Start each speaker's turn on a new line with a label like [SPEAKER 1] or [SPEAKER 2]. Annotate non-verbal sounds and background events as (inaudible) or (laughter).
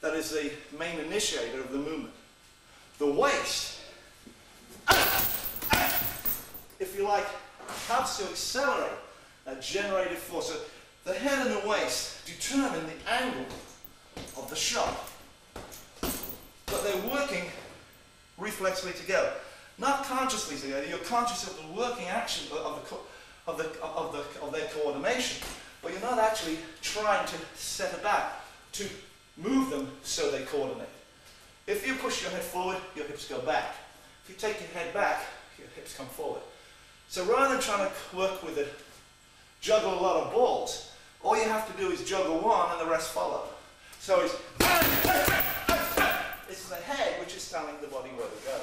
[SPEAKER 1] that is the main initiator of the movement. The waist, if you like, helps to accelerate that generated force. So the head and the waist determine the angle of the shot. But they're working reflexively together. Not consciously together, you're conscious of the working action of, the, of, the, of, the, of their coordination, but you're not actually trying to set it back to move them so they coordinate. If you push your head forward, your hips go back. If you take your head back, your hips come forward. So rather than trying to work with it, juggle a lot of balls, all you have to do is juggle one and the rest follow. So it's, (laughs) it's the head which is telling the body where to go.